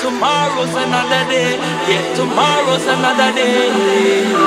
tomorrow's another day. Yeah, tomorrow's another day.